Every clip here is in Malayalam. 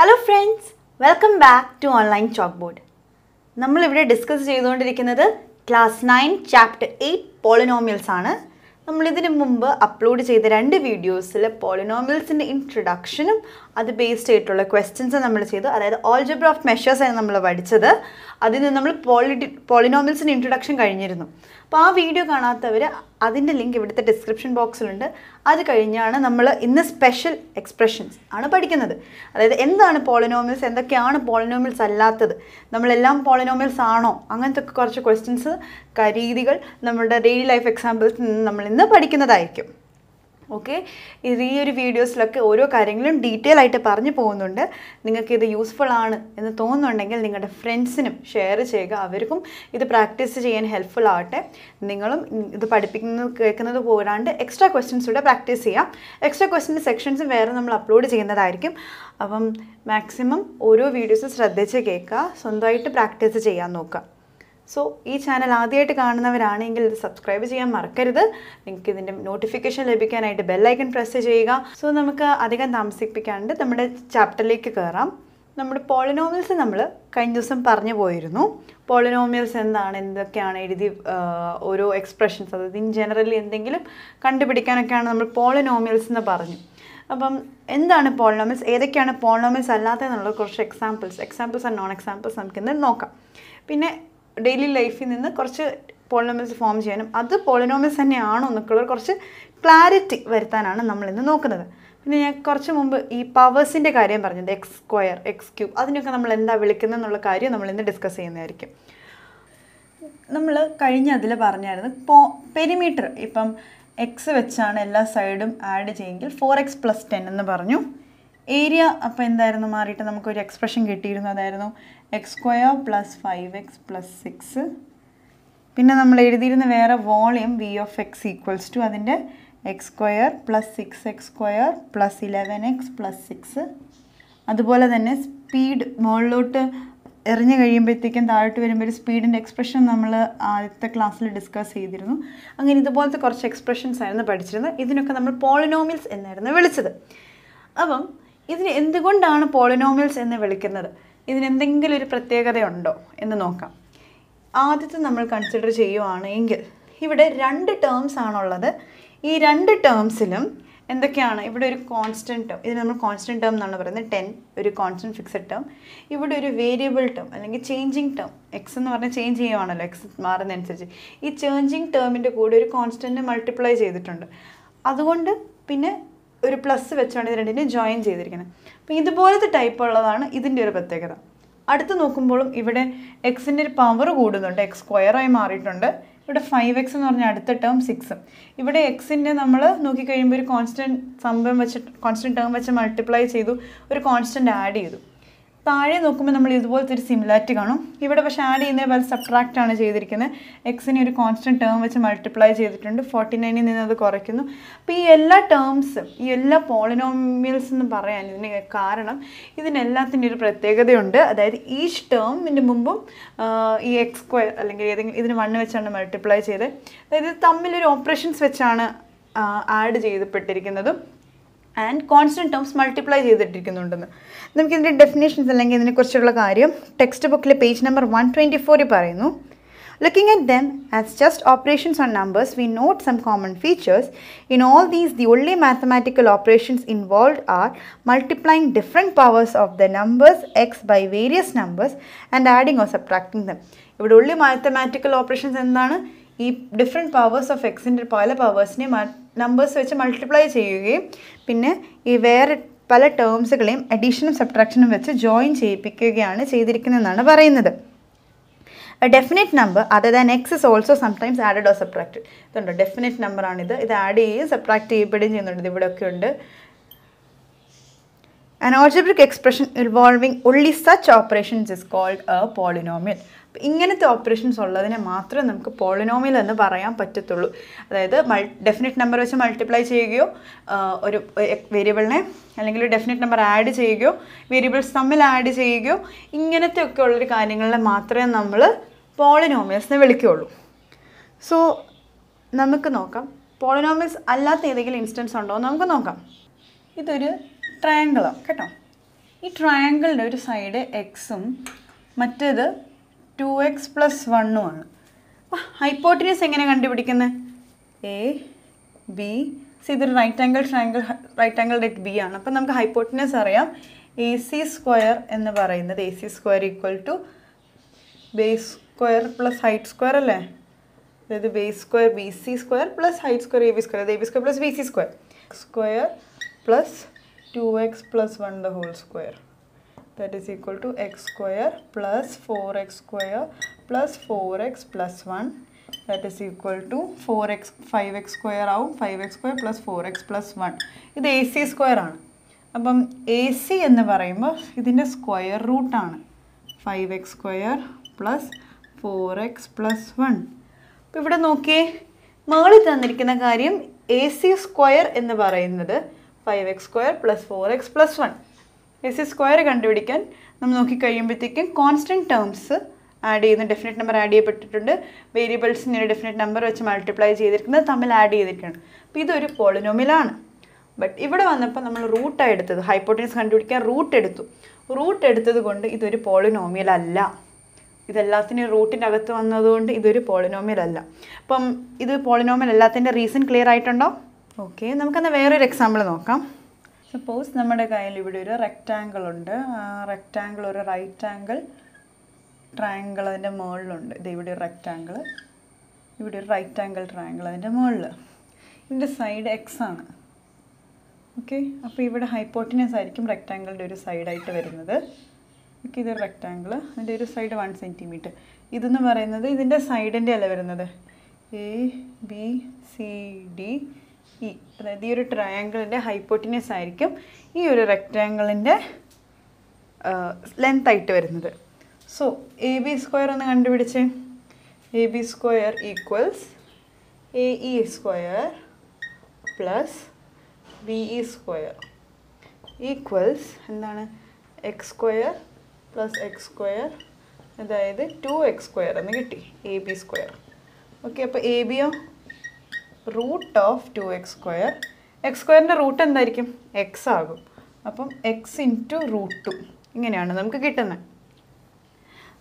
Hello friends welcome back to online chalk board നമ്മളിവിടെ ഡിസ്കസ് ചെയ്തുകൊണ്ടിരിക്കുന്നത് class nine chapter eight polynomials ആണ്. നമ്മളിതിന് മുമ്പ് അപ്ലോഡ് ചെയ്ത രണ്ട് വീഡിയോസിൽ പോളിനോമിയൽസിന്റെ ഇൻട്രൊഡക്ഷനും അത് ബേസ്ഡ് ആയിട്ടുള്ള ക്വസ്റ്റ്യൻസ് നമ്മൾ ചെയ്തു. അതായത് ഓൾജബ്ര ഓഫ് മെഷേഴ്സ് ആണ് നമ്മൾ പഠിച്ചത്. അതിൽ നിന്ന് നമ്മൾ പോളി പോളിനോമിയൽസിന്റെ ഇൻട്രൊഡക്ഷൻ കഴിഞ്ഞിരുന്നു. അപ്പോൾ ആ വീഡിയോ കാണാത്തവർ അതിന്റെ ലിങ്ക് ഇവിടുത്തെ ഡിസ്ക്രിപ്ഷൻ ബോക്സിലുണ്ട് അത് കഴിഞ്ഞാണ് നമ്മൾ ഇന്ന് സ്പെഷ്യൽ എക്സ്പ്രഷൻസ് ആണ് പഠിക്കുന്നത്. അതായത് എന്താണ് പോളിനോമിയൽസ് എന്തൊക്കെയാണ് പോളിനോമിയൽസ് അല്ലാത്തത്? നമ്മളെല്ലാം പോളിനോമിയൽസ് ആണോ? അങ്ങനത്തെ കുറച്ച് ക്വസ്റ്റ്യൻസ് രീതികൾ നമ്മുടെ ഡെയിലി ലൈഫ് എക്സാമ്പിൾസ് നിന്ന് നമ്മൾ ഇന്ന് പഠിക്കുന്നതായിരിക്കും. ഓക്കെ? ഇത് ഈ ഒരു വീഡിയോസിലൊക്കെ ഓരോ കാര്യങ്ങളും ഡീറ്റെയിൽ ആയിട്ട് പറഞ്ഞു പോകുന്നുണ്ട്. നിങ്ങൾക്ക് ഇത് യൂസ്ഫുൾ ആണ് എന്ന് തോന്നുന്നുണ്ടെങ്കിൽ നിങ്ങളുടെ ഫ്രണ്ട്സിനും ഷെയർ ചെയ്യുക. അവർക്കും ഇത് പ്രാക്ടീസ് ചെയ്യാൻ ഹെൽപ്ഫുൾ ആവട്ടെ. നിങ്ങളും ഇത് പഠിപ്പിക്കുന്നത് കേൾക്കുന്നത് പോരാണ്ട് എക്സ്ട്രാ ക്വസ്റ്റ്യൻസ് കൂടെ പ്രാക്ടീസ് ചെയ്യാം. എക്സ്ട്രാ ക്വസ്റ്റ്യന്റെ സെക്ഷൻസ് വേറെ നമ്മൾ അപ്ലോഡ് ചെയ്യുന്നതായിരിക്കും. അപ്പം മാക്സിമം ഓരോ വീഡിയോസും ശ്രദ്ധിച്ച് കേൾക്കുക. സ്വന്തമായിട്ട് പ്രാക്ടീസ് ചെയ്യാൻ നോക്കുക. സോ ഈ ചാനൽ ആദ്യമായിട്ട് കാണുന്നവരാണെങ്കിൽ ഇത് സബ്സ്ക്രൈബ് ചെയ്യാൻ മറക്കരുത്. നിങ്ങൾക്ക് ഇതിന്റെ നോട്ടിഫിക്കേഷൻ ലഭിക്കാനായിട്ട് ബെല്ലൈക്കൺ പ്രസ് ചെയ്യുക. സോ നമുക്ക് അധികം താമസിപ്പിക്കാണ്ട് നമ്മുടെ ചാപ്റ്ററിലേക്ക് കയറാം നമ്മുടെ പോളിനോമിയൽസ് നമ്മൾ കഴിഞ്ഞ ദിവസം പറഞ്ഞു പോയിരുന്നു. പോളിനോമിയൽസ് എന്താണ് എന്തൊക്കെയാണ് എഴുതി ഓരോ എക്സ്പ്രഷൻസ് അതായത് ഇൻ ജനറലി എന്തെങ്കിലും കണ്ടുപിടിക്കാനൊക്കെയാണ് നമ്മൾ പോളിനോമിയൽസ് എന്ന് പറഞ്ഞു. അപ്പം എന്താണ് പോളിനോമിയൽസ് ഏതൊക്കെയാണ് പോളിനോമിയൽസ് അല്ലാത്തതെന്നുള്ള കുറച്ച് examples examples and non examples നമുക്കിന്ന് നോക്കാം. പിന്നെ ഡെയിലി ലൈഫിൽ നിന്ന് കുറച്ച് പോളിനോമിയൽസ് ഫോം ചെയ്യാനും അത് പോളിനോമിയൽസ് തന്നെയാണോ എന്നൊക്കെയുള്ള കുറച്ച് ക്ലാരിറ്റി വരുത്താനാണ് നമ്മളിന്ന് നോക്കുന്നത്. പിന്നെ ഞാൻ കുറച്ച് മുമ്പ് ഈ പവേഴ്സിന്റെ കാര്യം പറഞ്ഞത് എക്സ് സ്ക്വയർ എക്സ് ക്യൂബ് അതിനൊക്കെ നമ്മൾ എന്താ വിളിക്കുന്നത് എന്നുള്ള കാര്യം നമ്മൾ ഇന്ന് ഡിസ്കസ് ചെയ്യുന്നതായിരിക്കും. നമ്മൾ കഴിഞ്ഞ അതിൽ പറഞ്ഞായിരുന്നു പോ പെരിമീറ്റർ ഇപ്പം എക്സ് വെച്ചാണ് എല്ലാ സൈഡും ആഡ് ചെയ്യുമെങ്കിൽ ഫോർ എക്സ് പ്ലസ് ടെൻ എന്ന് പറഞ്ഞു. ഏരിയ അപ്പോൾ എന്തായിരുന്നു മാറിയിട്ട്? നമുക്കൊരു എക്സ്പ്രഷൻ കിട്ടിയിരുന്നു. അതായിരുന്നു x square plus five x plus six പിന്നെ നമ്മൾ എഴുതിയിരുന്ന വേറെ volume V of x equals to അതിന്റെ x square plus six x square plus eleven x plus six അതുപോലെ തന്നെ സ്പീഡ് മുകളിലോട്ട് എറിഞ്ഞു കഴിയുമ്പോഴത്തേക്കും താഴോട്ട് വരുമ്പോൾ ഒരു സ്പീഡിന്റെ എക്സ്പ്രഷൻ നമ്മൾ ആദ്യത്തെ ക്ലാസ്സിൽ ഡിസ്കസ് ചെയ്തിരുന്നു. അങ്ങനെ ഇതുപോലത്തെ കുറച്ച് എക്സ്പ്രഷൻസ് ആയിരുന്നു പഠിച്ചിരുന്നത്. ഇതിനൊക്കെ നമ്മൾ പോളിനോമിയൽസ് എന്നായിരുന്നു വിളിച്ചത്. അപ്പം ഇതിന് എന്തുകൊണ്ടാണ് പോളിനോമിയൽസ് എന്ന് വിളിക്കുന്നത്? ഇതിന് എന്തെങ്കിലും ഒരു പ്രത്യേകതയുണ്ടോ എന്ന് നോക്കാം. ആദ്യത്തെ നമ്മൾ കൺസിഡർ ചെയ്യുവാണെങ്കിൽ ഇവിടെ രണ്ട് ടേംസ് ആണുള്ളത്. ഈ രണ്ട് ടേംസിലും എന്തൊക്കെയാണ്? ഇവിടെ ഒരു കോൺസ്റ്റന്റ് ടേം ഇതിന് നമ്മൾ കോൺസ്റ്റന്റ് ടേം എന്നാണ് പറയുന്നത്. ടെൻ ഒരു കോൺസ്റ്റന്റ് ഫിക്സഡ് ടേം ഇവിടെ ഒരു വേരിയബിൾ ടേം അല്ലെങ്കിൽ ചേഞ്ചിങ് ടേം എക്സ് എന്ന് പറഞ്ഞാൽ ചേഞ്ച് ചെയ്യുവാണല്ലോ. എക്സ് മാറുന്നതനുസരിച്ച്. ഈ ചേഞ്ചിങ് ടേമിന്റെ കൂടെ ഒരു കോൺസ്റ്റന്റ് മൾട്ടിപ്ലൈ ചെയ്തിട്ടുണ്ട്. അതുകൊണ്ട് പിന്നെ ഒരു പ്ലസ് വെച്ചുകൊണ്ട് ഇത് രണ്ടിനെ ജോയിൻ ചെയ്തിരിക്കുന്നത്. അപ്പോൾ ഇതുപോലത്തെ ടൈപ്പ് ഉള്ളതാണ് ഇതിന്റെ ഒരു പ്രത്യേകത. അടുത്ത് നോക്കുമ്പോഴും ഇവിടെ എക്സിന്റെ ഒരു പവർ കൂടുന്നുണ്ട്. എക്സ് സ്ക്വയറായി മാറിയിട്ടുണ്ട്. ഇവിടെ ഫൈവ് എക്സ് എന്ന് പറഞ്ഞാൽ അടുത്ത ടേം സിക്സും ഇവിടെ എക്സിന്റെ നമ്മൾ നോക്കിക്കഴിയുമ്പോൾ ഒരു കോൺസ്റ്റന്റ് സംഭവം വെച്ച് കോൺസ്റ്റന്റ് ടേം വെച്ച് മൾട്ടിപ്ലൈ ചെയ്തു. ഒരു കോൺസ്റ്റന്റ് ആഡ് ചെയ്തു. താഴെ നോക്കുമ്പോൾ നമ്മൾ ഇതുപോലത്തെ ഒരു സിമിലാരിറ്റി കാണും. ഇവിടെ പക്ഷേ ആഡ് ചെയ്യുന്ന പോലെ സബ്ട്രാക്റ്റ് ആണ് ചെയ്തിരിക്കുന്നത്. എക്സിനെ ഒരു കോൺസ്റ്റന്റ് ടേം വെച്ച് മൾട്ടിപ്ലൈ ചെയ്തിട്ടുണ്ട്. ഫോർട്ടി നയനിൽ നിന്ന് അത് കുറയ്ക്കുന്നു. അപ്പോൾ ഈ എല്ലാ ടേംസും ഈ എല്ലാ പോളിനോമിയൽസ് എന്ന് പറയാൻ ഇതിന് കാരണം ഇതിനെല്ലാത്തിന്റെ ഒരു പ്രത്യേകതയുണ്ട്. അതായത് ഈച്ച് ടേമിന്റെ മുമ്പും ഈ എക്സ് സ്ക്വയർ അല്ലെങ്കിൽ ഏതെങ്കിലും ഇതിന് വണ്ണ് വെച്ചാണ് മൾട്ടിപ്ലൈ ചെയ്ത് അതായത് തമ്മിലൊരു ഓപ്പറേഷൻസ് വെച്ചാണ് ആഡ് ചെയ്തപ്പെട്ടിരിക്കുന്നതും. ആൻഡ് കോൺസ്റ്റന്റ് ടേംസ് മൾട്ടിപ്ലൈ ചെയ്തിട്ടിരിക്കുന്നുണ്ടെന്ന് നമുക്ക് ഇതിന്റെ ഡെഫിനേഷൻസ് അല്ലെങ്കിൽ ഇതിനെക്കുറിച്ചുള്ള കാര്യം ടെക്സ്റ്റ് ബുക്കിലെ പേജ് നമ്പർ വൺ ട്വന്റി ഫോറിൽ പറയുന്നു Looking at them as just operations on numbers, we note some common features. In all these, the only mathematical operations involved are multiplying different powers of the numbers x by various numbers and adding or subtracting them. ഇവിടെ ഉള്ളി മാത്തമാറ്റിക്കൽ ഓപ്പറേഷൻസ് എന്താണ് ഈ ഡിഫറെന്റ് പവേഴ്സ് ഓഫ് എക്സിന്റെ പല പവേഴ്സിനെ നമ്പേഴ്സ് വെച്ച് മൾട്ടിപ്ലൈ ചെയ്യുകയും പിന്നെ ഈ വേറെ പല ടേംസുകളെയും അഡീഷനും സബ്ട്രാക്ഷനും വെച്ച് ജോയിൻ ചെയ്യിപ്പിക്കുകയാണ് ചെയ്തിരിക്കുന്നതെന്നാണ് പറയുന്നത്. A definite number other than X is also sometimes added or subtracted ഇതുണ്ടോ? ഡെഫിനറ്റ് നമ്പറാണിത് ഇത് ആഡ് ചെയ്യുകയും സബ്ട്രാക്ട് ചെയ്യപ്പെടുകയും ചെയ്യുന്നുണ്ട്. ഇവിടെയൊക്കെ ഉണ്ട്. An algebraic expression involving only such operations is called a polynomial. ഇങ്ങനത്തെ ഓപ്പറേഷൻസ് ഉള്ളതിനെ മാത്രമേ നമുക്ക് പോളിനോമിയൽ എന്ന് പറയാൻ പറ്റത്തുള്ളൂ. അതായത് മൾ ഡെഫിനറ്റ് നമ്പർ വെച്ച് മൾട്ടിപ്ലൈ ചെയ്യുകയോ ഒരു വേരിയബിളിനെ അല്ലെങ്കിൽ ഒരു ഡെഫിനറ്റ് നമ്പർ ആഡ് ചെയ്യുകയോ വേരിയബിൾസ് തമ്മിൽ ആഡ് ചെയ്യുകയോ ഇങ്ങനത്തെ ഒക്കെ ഉള്ളൊരു കാര്യങ്ങളെ മാത്രമേ നമ്മൾ പോളിനോമിയൽസ് എന്ന് വിളിക്കുകയുള്ളൂ. സോ നമുക്ക് നോക്കാം. പോളിനോമിയൽസ് അല്ലാത്ത ഏതെങ്കിലും ഇൻസ്റ്റൻസ് ഉണ്ടോ നമുക്ക് നോക്കാം. ഇതൊരു ട്രയാങ്കിളാണ് കേട്ടോ? ഈ ട്രയാങ്കിളിന്റെ ഒരു സൈഡ് എക്സും മറ്റേത് ടു എക്സ് പ്ലസ് വണ്ണുമാണ് ഹൈപ്പോട്ടിനിയസ് എങ്ങനെ കണ്ടുപിടിക്കുന്നത് എ ബി സി ഇതൊരു right angle triangle right angle debt B ആണ്. അപ്പം നമുക്ക് ഹൈപ്പോട്ടിനിയസ് അറിയാം. എ സി സ്ക്വയർ എന്ന് പറയുന്നത് A C square equal to base square plus height square അല്ലേ? അതായത് base square B C square plus height square A B square അതായത് A B square plus B C square square plus two x plus one the whole square that is equal to x square plus 4x square plus 4x plus 1 that is equal to 4x 5x square ആവും. 5x square plus 4x plus 1 ഇത് എ സി സ്ക്വയർ ആണ്. അപ്പം എ സി എന്ന് പറയുമ്പോൾ ഇതിന്റെ സ്ക്വയർ റൂട്ടാണ് five x square plus four x plus one അപ്പോൾ ഇവിടെ നോക്കിയേ മുകളിൽ തന്നിരിക്കുന്ന കാര്യം എ സി സ്ക്വയർ എന്ന് പറയുന്നത് five x square plus four x plus one A C square കണ്ടുപിടിക്കാൻ നമ്മൾ നോക്കി കഴിയുമ്പോഴത്തേക്കും കോൺസ്റ്റന്റ് ടേംസ് ആഡ് ചെയ്യുന്ന ഡെഫിനറ്റ് നമ്പർ ആഡ് ചെയ്യപ്പെട്ടിട്ടുണ്ട്. വേരിയബിൾസിന് ഒരു ഡെഫിനറ്റ് നമ്പർ വെച്ച് മൾട്ടിപ്ലൈ ചെയ്തിരിക്കുന്നത് തമ്മിൽ ആഡ് ചെയ്തിട്ടുണ്ട് അപ്പോൾ ഇതൊരു പോളിനോമിലാണ് ബട്ട് ഇവിടെ വന്നപ്പോൾ നമ്മൾ റൂട്ടാണ് എടുത്തത്. ഹൈപ്പോട്ടിനസ് കണ്ടുപിടിക്കാൻ റൂട്ട് എടുത്തു. റൂട്ട് എടുത്തത് കൊണ്ട് ഇതൊരു പോളിനോമിയൽ അല്ല. ഇതെല്ലാത്തിനും റൂട്ടിന്റെ അകത്ത് വന്നതുകൊണ്ട് ഇതൊരു പോളിനോമിയൽ അല്ല. അപ്പം ഇത് പോളിനോമിയൽ അല്ലാത്തതിന്റെ റീസൺ ക്ലിയർ ആയിട്ടുണ്ടോ? ഓക്കെ നമുക്കെന്നാൽ വേറൊരു എക്സാമ്പിൾ നോക്കാം. സപ്പോസ് നമ്മുടെ കയ്യിൽ ഇവിടെ ഒരു റെക്റ്റാങ്കിൾ ഉണ്ട്. ആ റെക്റ്റാങ്കിൾ ഒരു റൈറ്റ് ആംഗിൾ ട്രയാങ്കിൾ അതിന്റെ മുകളിലുണ്ട്. ഇത് ഇവിടെ ഒരു റെക്റ്റാങ്കിൾ ഇവിടെ ഒരു റൈറ്റ് ആംഗിൾ ട്രയാങ്കിൾ അതിന്റെ മുകളിൽ. ഇതിന്റെ സൈഡ് എക്സ് ആണ്. ഓക്കെ അപ്പോൾ ഇവിടെ ഹൈപ്പോട്ടിനസ് ആയിരിക്കും റെക്റ്റാങ്കിളിന്റെ ഒരു സൈഡായിട്ട് വരുന്നത്. ഓക്കെ ഇതൊരു റെക്റ്റാങ്കിൾ അതിന്റെ ഒരു സൈഡ് വൺ സെന്റിമീറ്റർ ഇതെന്ന് പറയുന്നത് ഇതിന്റെ സൈഡിന്റെ അല്ല വരുന്നത്? A B C D E അതായത് ഈ ഒരു ട്രയാങ്കിളിന്റെ ഹൈപ്പോട്ടിനസ് ആയിരിക്കും ഈ ഒരു റെക്റ്റാങ്കിളിന്റെ ലെങ്ത് ആയിട്ട് വരുന്നത്. സോ എ ബി സ്ക്വയർ ഒന്ന് കണ്ടുപിടിച്ച്. A B square equals A E square plus B E square equals എന്താണ്? X square plus x square അതായത് ടു എക്സ് സ്ക്വയർ എന്ന് കിട്ടി. എ ബി സ്ക്വയർ ഓക്കെ അപ്പോൾ A ബിയോ root of two x square. X സ്ക്വയറിന്റെ റൂട്ട് എന്തായിരിക്കും? എക്സ് ആകും. അപ്പം എക്സ് ഇന്റു റൂട്ട് ടു. ഇങ്ങനെയാണ് നമുക്ക് കിട്ടുന്നത്.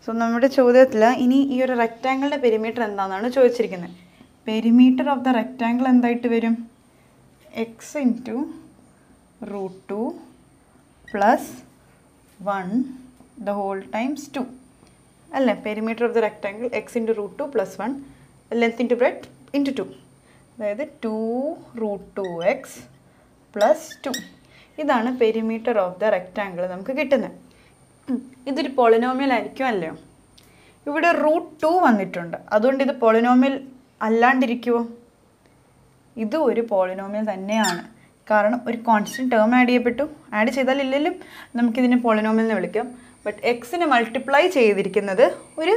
സോ നമ്മുടെ ചോദ്യത്തിൽ ഇനി ഈ ഒരു റെക്റ്റാങ്കിളിന്റെ പെരിമീറ്റർ എന്താണെന്നാണ് ചോദിച്ചിരിക്കുന്നത്. പെരിമീറ്റർ ഓഫ് ദ റെക്റ്റാങ്കിൾ എന്തായിട്ട് വരും? X into root two plus one the whole times two. അല്ലേ? Perimeter of the rectangle x into root two plus one. Length into breadth into two. അതായത് two root two x plus two ഇതാണ് പെരിമീറ്റർ ഓഫ് ദ റെക്റ്റാങ്കിൾ നമുക്ക് കിട്ടുന്നത്. ഇതൊരു പോളിനോമിയൽ ആയിരിക്കും അല്ലയോ ഇവിടെ റൂട്ട് ടു വന്നിട്ടുണ്ട്. അതുകൊണ്ട് ഇത് പോളിനോമിയൽ അല്ലാണ്ടിരിക്കുമോ ഇത് ഒരു പോളിനോമിയൽ തന്നെയാണ്. കാരണം ഒരു കോൺസ്റ്റന്റ് ടേം ആഡ് ചെയ്യപ്പെട്ടു. ആഡ് ചെയ്താൽ ഇല്ലെങ്കിലും നമുക്കിതിനെ പോളിനോമിയൽ എന്ന് വിളിക്കാം. ബട്ട് എക്സിനെ മൾട്ടിപ്ലൈ ചെയ്തിരിക്കുന്നത് ഒരു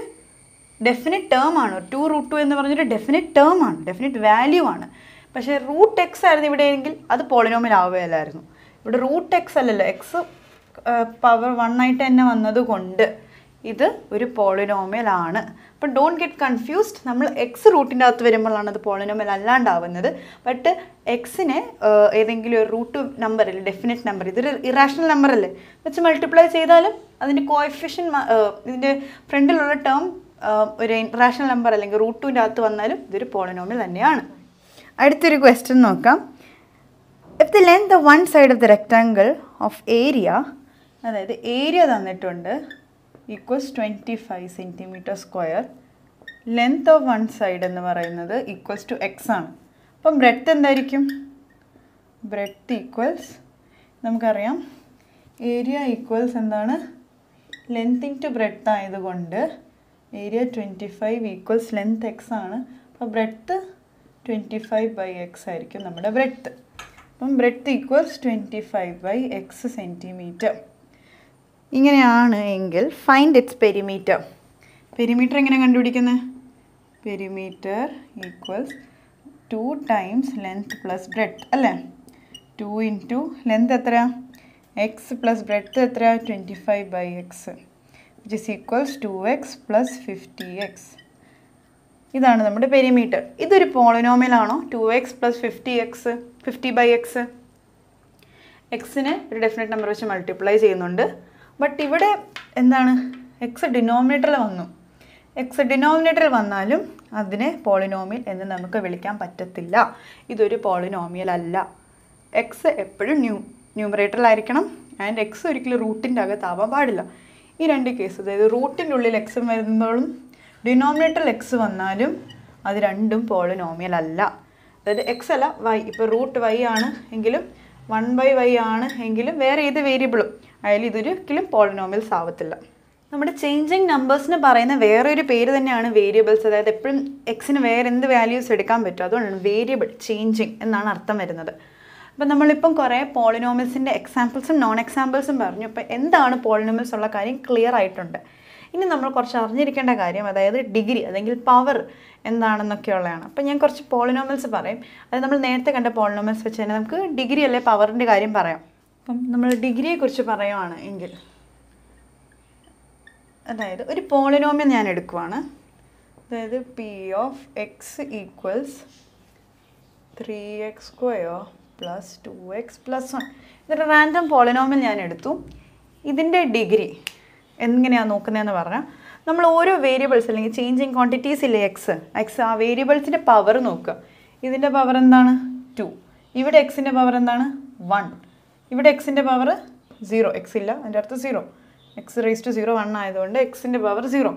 ഡെഫിനിറ്റ് ടേം ആണ്? ടു റൂട്ട് ടു എന്ന് പറഞ്ഞൊരു ഡെഫിനിറ്റ് ടേം ആണ്. ഡെഫിനിറ്റ് വാല്യൂ ആണ്. പക്ഷേ റൂട്ട് എക്സ് ആയിരുന്നു ഇവിടെയെങ്കിൽ അത് പോളിനോമിൽ ആവുകയല്ലായിരുന്നു. ഇവിടെ റൂട്ട് എക്സ് അല്ലല്ലോ. എക്സ് പവർ വൺ ആയിട്ട് തന്നെ വന്നതുകൊണ്ട് ഇത് ഒരു പോളിനോമിയൽ ആണ്. അപ്പം ഡോണ്ട് ഗെറ്റ് കൺഫ്യൂസ്ഡ് നമ്മൾ എക്സ് റൂട്ടിന്റെ അകത്ത് വരുമ്പോഴാണ് അത് പോളിനോമിയൽ അല്ലാണ്ടാവുന്നത്. ബട്ട് എക്സിനെ ഏതെങ്കിലും ഒരു റൂട്ട് അല്ലേ ഡെഫിനറ്റ് നമ്പർ ഇതൊരു ഇറാഷണൽ നമ്പർ അല്ലേ? വെച്ച് മൾട്ടിപ്ലൈ ചെയ്താലും അതിന്റെ കോഎഫിഷ്യൻ ഇതിന്റെ ഫ്രണ്ടിലുള്ള ടേം ഒരു ഇറാഷണൽ നമ്പർ അല്ലെങ്കിൽ റൂട്ട് ടുവിന്റെ അകത്ത് വന്നാലും ഇതൊരു പോളിനോമിയൽ തന്നെയാണ്. അടുത്തൊരു ക്വസ്റ്റ്യൻ നോക്കാം. If the length one side of the rectangle of area അതായത് ഏരിയ തന്നിട്ടുണ്ട് equals twenty five centimetre square length of one side എന്ന് പറയുന്നത് ഈക്വൽസ് ടു എക്സ് ആണ്. അപ്പം ബ്രെഡ്ത്ത് എന്തായിരിക്കും? ബ്രെഡ്ത്ത് ഈക്വൽസ് നമുക്കറിയാം ഏരിയ ഈക്വൽസ് എന്താണ്? ലെങ്ത് ഇൻ ടു ബ്രെഡ്ത്ത് ആയതുകൊണ്ട് area twenty five equals length X ആണ്. അപ്പോൾ breadth twenty five by X ആയിരിക്കും നമ്മുടെ ബ്രെഡ്ത്ത് അപ്പം breadth equals twenty five by X centimetre ഇങ്ങനെയാണ് എങ്കിൽ ഫൈൻഡ് ഇറ്റ്സ് പെരിമീറ്റർ പെരിമീറ്റർ എങ്ങനെ കണ്ടുപിടിക്കുന്നത് perimeter equals two times length plus breadth അല്ലേ? ടു ഇന്റു ലെങ്ത് എത്ര എക്സ് പ്ലസ് ബ്രെഡ്ത്ത് എത്ര twenty five by x which is equals two x plus fifty x ഇതാണ് നമ്മുടെ പെരിമീറ്റർ ഇതൊരു പോളിനോമിയലാണോ two X plus fifty X fifty by X എക്സിനെ ഒരു ഡെഫിനറ്റ് നമ്പർ വെച്ച് മൾട്ടിപ്ലൈ ചെയ്യുന്നുണ്ട്. ബട്ട് ഇവിടെ എന്താണ്? എക്സ് ഡിനോമിനേറ്ററിൽ വന്നു. എക്സ് ഡിനോമിനേറ്ററിൽ വന്നാലും അതിനെ പോളിനോമിയൽ എന്ന് നമുക്ക് വിളിക്കാൻ പറ്റത്തില്ല. ഇതൊരു പോളിനോമിയൽ അല്ല. എക്സ് എപ്പോഴും ന്യൂ ന്യൂമറേറ്ററിലായിരിക്കണം ആൻഡ് എക്സ് ഒരിക്കലും റൂട്ടിന്റെ അകത്താവാൻ പാടില്ല. ഈ രണ്ട് കേസ് അതായത് റൂട്ടിന്റെ ഉള്ളിൽ എക്സ് വരുമ്പോഴും ഡിനോമിനേറ്ററിൽ എക്സ് വന്നാലും അത് രണ്ടും പോളിനോമിയൽ അല്ല. അതായത് എക്സ് അല്ല വൈ ഇപ്പോൾ റൂട്ട് വൈ ആണ് എങ്കിലും വൺ ബൈ വൈ ആണ് എങ്കിലും വേറെ ഏത് വേരിയബിളും അതിൽ ഇതൊരിക്കലും പോളിനോമിയൽസ് ആവത്തില്ല. നമ്മുടെ ചേഞ്ചിങ് നമ്പേഴ്സിന് പറയുന്ന വേറെ ഒരു പേര് തന്നെയാണ് വേരിയബിൾസ് അതായത് എപ്പോഴും എക്സിന് വേറെ എന്ത് വാല്യൂസ് എടുക്കാൻ പറ്റും? അതുകൊണ്ടാണ് വേരിയബിൾ ചേഞ്ചിങ് എന്നാണ് അർത്ഥം വരുന്നത്. അപ്പം നമ്മളിപ്പം കുറേ പോളിനോമിൽസിന്റെ എക്സാമ്പിൾസും നോൺ എക്സാമ്പിൾസും പറഞ്ഞു. അപ്പോൾ എന്താണ് പോളിനോമിൽസ് ഉള്ള കാര്യം ക്ലിയർ ആയിട്ടുണ്ട്. ഇനി നമ്മൾ കുറച്ച് അറിഞ്ഞിരിക്കേണ്ട കാര്യം അതായത് ഡിഗ്രി അല്ലെങ്കിൽ പവർ എന്താണെന്നൊക്കെയുള്ളതാണ്. അപ്പം ഞാൻ കുറച്ച് പോളിനോമിൽസ് പറയും. അത് നമ്മൾ നേരത്തെ കണ്ട പോളിനോമിൽസ് വെച്ച് തന്നെ നമുക്ക് ഡിഗ്രി അല്ലെ പവറിന്റെ കാര്യം പറയാം. അപ്പം നമ്മൾ ഡിഗ്രിയെക്കുറിച്ച് പറയുവാണ് എങ്കിൽ. അതായത് ഒരു പോളിനോമിയ ഞാൻ എടുക്കുവാണ്. അതായത് P of x equals three x square plus two x plus one ഇതൊരു റാൻഡം പോളിനോമിൽ ഞാൻ എടുത്തു. ഇതിന്റെ ഡിഗ്രി എങ്ങനെയാണ് നോക്കുന്നതെന്ന് പറഞ്ഞാൽ നമ്മൾ ഓരോ വേരിയബിൾസ് അല്ലെങ്കിൽ ചേഞ്ചിങ് ക്വാണ്ടിറ്റീസ് ഇല്ലേ എക്സ് എക്സ് ആ വേരിയബിൾസിന്റെ പവർ നോക്കുക. ഇതിന്റെ പവർ എന്താണ്? ടു ഇവിടെ എക്സിന്റെ പവർ എന്താണ്? വൺ ഇവിടെ എക്സിന്റെ പവർ സീറോ എക്സ് ഇല്ല അതിന്റെ അർത്ഥം zero x raise to zero one ആയതുകൊണ്ട് എക്സിന്റെ പവർ സീറോ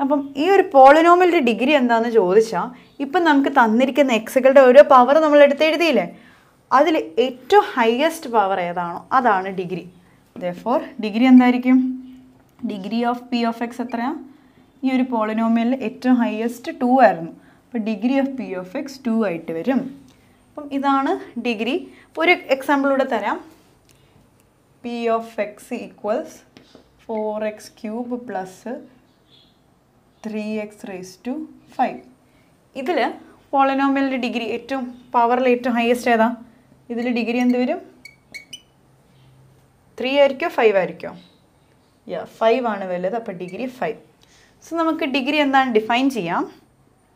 അപ്പം ഈ ഒരു പോളിനോമിയലിന്റെ ഡിഗ്രി എന്താണെന്ന് ചോദിച്ചാൽ ഇപ്പം നമുക്ക് തന്നിരിക്കുന്ന എക്സുകളുടെ ഓരോ പവർ നമ്മൾ എടുത്ത് എഴുതിയില്ലേ? അതിൽ ഏറ്റവും ഹയസ്റ്റ് പവർ ഏതാണോ അതാണ് ഡിഗ്രി ഫോർ ഡിഗ്രി എന്തായിരിക്കും? Degree of P of x എത്രയാണ് ഈ ഒരു പോളിനോമിയലിൽ ഏറ്റവും ഹയസ്റ്റ് ടു ആയിരുന്നു. അപ്പോൾ degree of P of x two ആയിട്ട് വരും. അപ്പം ഇതാണ് ഡിഗ്രി ഒരു എക്സാമ്പിളൂടെ തരാം. P of x equals four x cube plus three x raise to five ഇതിൽ പോളിനോമിയലിന്റെ ഡിഗ്രി ഏറ്റവും പവറിൽ ഏറ്റവും ഹയസ്റ്റ് ഏതാ? ഇതിൽ ഡിഗ്രി എന്ത് വരും ത്രീ ആയിരിക്കോ ഫൈവ് ആയിരിക്കോ യാ ഫൈവ് ആണ് വലുത് അപ്പോൾ ഡിഗ്രി ഫൈവ് സോ നമുക്ക് ഡിഗ്രി എന്താണ് ഡിഫൈൻ ചെയ്യാം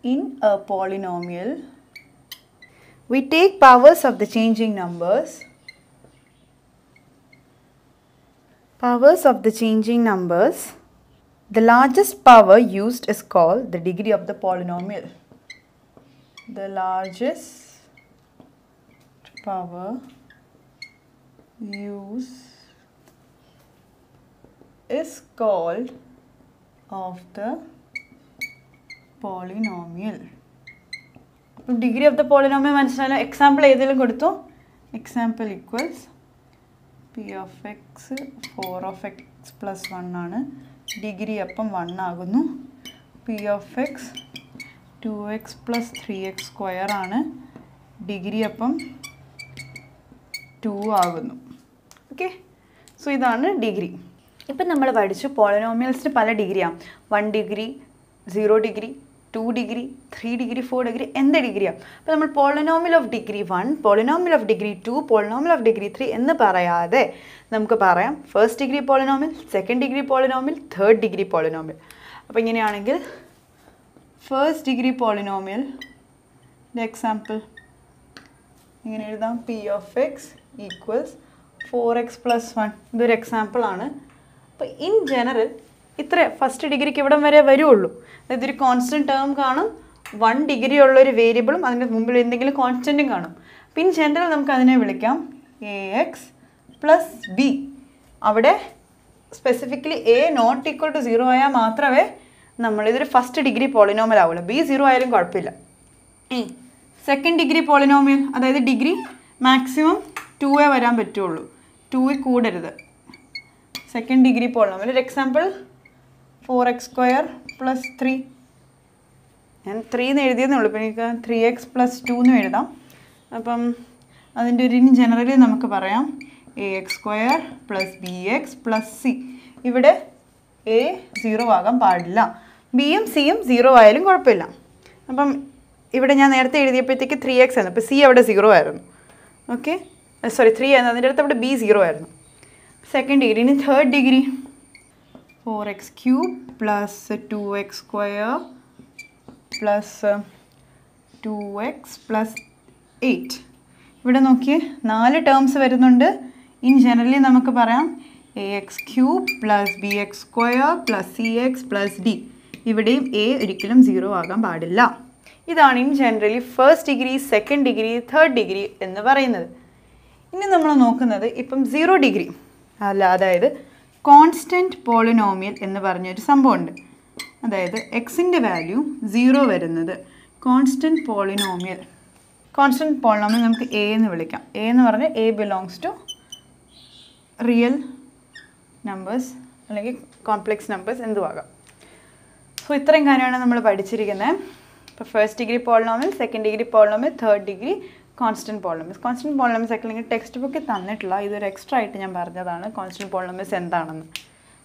in a polynomial we take powers of the changing numbers powers of the changing numbers the largest power used is called the degree of the polynomial the largest power used is called of the polynomial. അപ്പം ഡിഗ്രി ഓഫ് ദ പോളിനോമിയൽ മനസ്സിലായാലും എക്സാമ്പിൾ ഏതെങ്കിലും കൊടുത്തു? Example equals P of x four of x plus one ആണ്. ഡിഗ്രി അപ്പം വൺ ആകുന്നു. P of x two x plus three x square ആണ്. ഡിഗ്രി അപ്പം ടു ആകുന്നു. ഓക്കെ സോ ഇതാണ് ഡിഗ്രി ഇപ്പം നമ്മൾ പഠിച്ചു പോളിനോമിയൽസിന് പല ഡിഗ്രിയാണ് one degree zero degree two degree three degree four degree എന്ത് ഡിഗ്രിയാണ് അപ്പോൾ നമ്മൾ polynomial of degree one polynomial of degree two polynomial of degree three എന്ന് പറയാതെ നമുക്ക് പറയാം first degree polynomial second degree polynomial third degree polynomial അപ്പോൾ ഇങ്ങനെയാണെങ്കിൽ ഫസ്റ്റ് ഡിഗ്രി പോളിനോമിയൽ എക്സാമ്പിൾ ഇങ്ങനെ എഴുതാം. P of x equals four x plus one ഇതൊരു എക്സാമ്പിളാണ് അപ്പോൾ ഇൻ ജനറൽ ഇത്ര ഫസ്റ്റ് ഡിഗ്രിക്ക് ഇവിടം വരെ വരുള്ളൂ. അതായത് ഒരു കോൺസ്റ്റന്റ് ടേം കാണും. വൺ ഡിഗ്രി ഉള്ള ഒരു വേരിയബിളും അതിന്റെ മുമ്പിൽ എന്തെങ്കിലും കോൺസ്റ്റന്റും കാണും. അപ്പം ഇൻ ജനറൽ നമുക്ക് അതിനെ വിളിക്കാം. എ എക്സ് പ്ലസ് ബി അവിടെ specifically A not equal to zero ആയാൽ മാത്രമേ നമ്മളിതൊരു ഫസ്റ്റ് ഡിഗ്രി പോളിനോമൽ ആവുള്ളൂ. ബി സീറോ ആയാലും കുഴപ്പമില്ല. സെക്കൻഡ് ഡിഗ്രി പോളിനോമിയൽ അതായത് ഡിഗ്രി മാക്സിമം ടു എ വരാൻ പറ്റുള്ളൂ. ടൂയിൽ കൂടരുത്. സെക്കൻഡ് ഡിഗ്രി പോളിനോമിയൽ ഒരു example four x square plus three ഞാൻ ത്രീ എന്ന് എഴുതിയതേ ഉള്ളൂ. ഇപ്പം എനിക്ക് ത്രീ എക്സ് പ്ലസ് ടു എന്ന് എഴുതാം. അപ്പം അതിന്റെ ഒരു ഇനി ജനറലി നമുക്ക് പറയാം. A x square plus B x plus C ഇവിടെ എ സീറോ ആകാൻ പാടില്ല. ബിയും സിയും സീറോ ആയാലും കുഴപ്പമില്ല. അപ്പം ഇവിടെ ഞാൻ നേരത്തെ എഴുതിയപ്പോഴത്തേക്ക് ത്രീ എക്സ് ആയിരുന്നു. അപ്പോൾ സി അവിടെ സീറോ ആയിരുന്നു. ഓക്കെ സോറി ത്രീ ആയിരുന്നു. അതിന്റെ അടുത്ത് അവിടെ ബി സീറോ ആയിരുന്നു. സെക്കൻഡ് ഡിഗ്രി ഇനി third degree four x cube plus two x square plus two x plus eight ഇവിടെ നോക്കിയേ നാല് ടേംസ് വരുന്നുണ്ട്. ഇൻ ജനറലി നമുക്ക് പറയാം A x cube plus B x square plus C x plus D ഇവിടെയും എ ഒരിക്കലും സീറോ ആകാൻ പാടില്ല. ഇതാണ് in generally first degree second degree third degree എന്ന് പറയുന്നത്. ഇനി നമ്മൾ നോക്കുന്നത് ഇപ്പം സീറോ ഡിഗ്രി അല്ല അതായത് കോൺസ്റ്റന്റ് പോളിനോമിയൽ എന്ന് പറഞ്ഞൊരു സംഭവമുണ്ട്. അതായത് എക്സിന്റെ വാല്യൂ സീറോ വരുന്നത് കോൺസ്റ്റന്റ് പോളിനോമിയൽ കോൺസ്റ്റന്റ് പോളിനോമിയൽ നമുക്ക് എ എന്ന് വിളിക്കാം. എ എന്ന് പറഞ്ഞാൽ A belongs to real numbers അല്ലെങ്കിൽ കോംപ്ലെക്സ് നമ്പേഴ്സ് എന്തുവാകാം. സോ ഇത്രയും കാര്യമാണ് നമ്മൾ പഠിച്ചിരിക്കുന്നത്. ഇപ്പോൾ first degree polynomial second degree polynomial third degree constant polynomials constant polynomials ഒക്കെ അല്ലെങ്കിൽ ടെക്സ്റ്റ് ബുക്കിൽ തന്നിട്ടില്ല ഇതൊരു എക്സ്ട്രാ ആയിട്ട് ഞാൻ പറഞ്ഞതാണ്. കോൺസ്റ്റന്റ് പോളിനോമിയൽസ് എന്താണെന്ന്.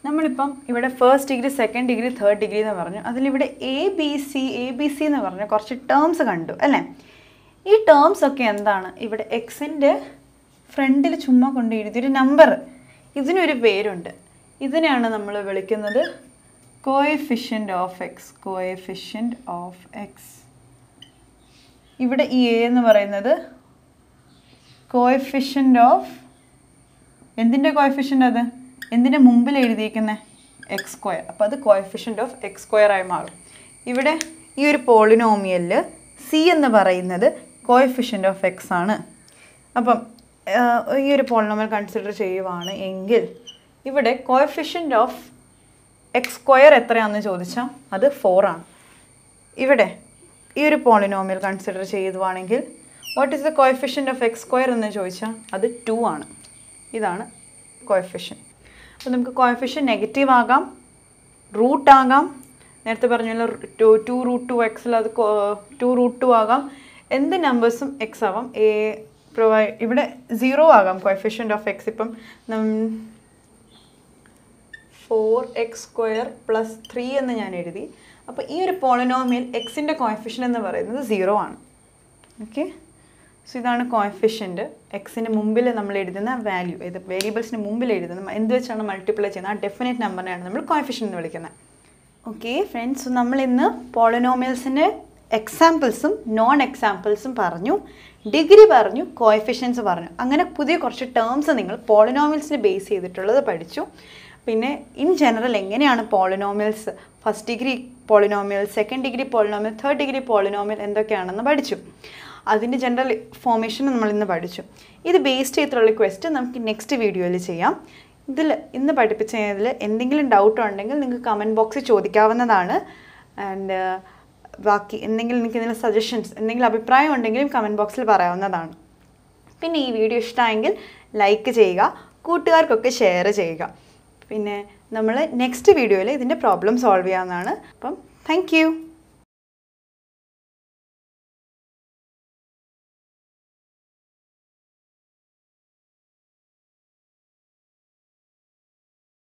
നമ്മളിപ്പം ഇവിടെ first degree second degree third degree എന്ന് പറഞ്ഞു. അതിലിവിടെ A B C A B C എന്ന് പറഞ്ഞ കുറച്ച് ടേംസ് കണ്ടു അല്ലേ? ഈ ടേംസ് ഒക്കെ എന്താണ്? ഇവിടെ എക്സിന്റെ ഫ്രണ്ടിൽ ചുമ്മാ കൊണ്ട് എഴുതിയൊരു നമ്പർ ഇതിനൊരു പേരുണ്ട്. ഇതിനെയാണ് നമ്മൾ വിളിക്കുന്നത് coefficient of x coefficient of x ഇവിടെ ഈ എ എന്ന് പറയുന്നത് കോഎഫിഷ്യന്റ് ഓഫ് എന്തിന്റെ കോഎഫിഷ്യന്റ് അത്? എന്തിന്റെ മുമ്പിൽ എഴുതിയിരിക്കുന്നത് എക്സ് സ്ക്വയർ അപ്പോൾ അത് കോഎഫിഷ്യന്റ് ഓഫ് എക്സ് സ്ക്വയർ ആയി മാറും. ഇവിടെ ഈ ഒരു പോളിനോമിയലിൽ സി എന്ന് പറയുന്നത് കോഎഫിഷ്യന്റ് ഓഫ് എക്സ് ആണ്. അപ്പം ഈ ഒരു പോളിനോമിയൽ കൺസിഡർ ചെയ്യുവാണ് എങ്കിൽ ഇവിടെ കോഎഫിഷ്യന്റ് ഓഫ് എക്സ് സ്ക്വയർ എത്രയാണെന്ന് ചോദിച്ചാൽ അത് ഫോർ ആണ്. ഇവിടെ ഈ ഒരു പോളിനോമിയൽ കൺസിഡർ ചെയ്യുവാണെങ്കിൽ what is the coefficient of x square എന്ന് ചോദിച്ചാൽ അത് ടു ആണ്. ഇതാണ് കോയഫിഷ്യൻ അപ്പോൾ നമുക്ക് കോയഫിഷ്യൻ നെഗറ്റീവ് ആകാം റൂട്ട് ആകാം നേരത്തെ പറഞ്ഞല്ലോ ടു ടു റൂട്ട് ടു എക്സിൽ അത് ടു റൂട്ട് ടു ആകാം. എന്ത് നമ്പേഴ്സും എക്സ് ആവാം? എ പ്രൊവൈ ഇവിടെ സീറോ ആകാം കോയഫിഷ്യന്റ് ഓഫ് എക്സ് ഇപ്പം. Four x square plus three എന്ന് ഞാൻ എഴുതി. അപ്പോൾ ഈ ഒരു പോളിനോമിയൽ എക്സിന്റെ കോയഫിഷ്യൻ എന്ന് പറയുന്നത് സീറോ ആണ്. ഓക്കെ സോ ഇതാണ് കോയഫിഷ്യന്റ് എക്സിന് മുമ്പിൽ നമ്മൾ എഴുതുന്ന വാല്യൂ ഇത് വേരിയബിൾസിന് മുമ്പിൽ എഴുതുന്ന എന്ത് വെച്ചാണ് മൾട്ടിപ്ലൈ ചെയ്യുന്നത്? ആ ഡെഫിനറ്റ് നമ്പറിനെയാണ് നമ്മൾ കോയഫിഷ്യൻ എന്ന് വിളിക്കുന്നത്. ഓക്കെ ഫ്രണ്ട്സ് നമ്മൾ ഇന്ന് പോളിനോമിയൽസിന്റെ എക്സാമ്പിൾസും നോൺ എക്സാമ്പിൾസും പറഞ്ഞു. ഡിഗ്രി പറഞ്ഞു കോയഫിഷ്യൻസ് പറഞ്ഞു. അങ്ങനെ പുതിയ കുറച്ച് ടേംസ് നിങ്ങൾ പോളിനോമിയൽസിന് ബേസ് ചെയ്തിട്ടുള്ളത് പഠിച്ചു. പിന്നെ ഇൻ ജനറൽ എങ്ങനെയാണ് polynomials first degree polynomial second degree polynomial third degree polynomial എന്തൊക്കെയാണെന്ന് പഠിച്ചു. അതിന്റെ ജനറൽ ഫോമേഷൻ നമ്മൾ ഇന്ന് പഠിച്ചു. ഇത് ബേസ്ഡ് ചെയ്തിട്ടുള്ള ക്വസ്റ്റ് നമുക്ക് നെക്സ്റ്റ് വീഡിയോയിൽ ചെയ്യാം. ഇതിൽ ഇന്ന് പഠിപ്പിച്ചതിൽ എന്തെങ്കിലും ഡൗട്ട് ഉണ്ടെങ്കിൽ നിങ്ങൾക്ക് കമന്റ് ബോക്സിൽ ചോദിക്കാവുന്നതാണ്. ആൻഡ് ബാക്കി എന്തെങ്കിലും നിങ്ങൾക്ക് എന്തെങ്കിലും സജഷൻസ് എന്തെങ്കിലും അഭിപ്രായം ഉണ്ടെങ്കിലും കമന്റ് ബോക്സിൽ പറയാവുന്നതാണ്. പിന്നെ ഈ വീഡിയോ ഇഷ്ടമായെങ്കിൽ ലൈക്ക് ചെയ്യുക കൂട്ടുകാർക്കൊക്കെ ഷെയർ ചെയ്യുക. പിന്നെ നമ്മൾ നെക്സ്റ്റ് വീഡിയോയിൽ ഇതിന്റെ പ്രോബ്ലം സോൾവ് ചെയ്യാവുന്നതാണ്. അപ്പം താങ്ക്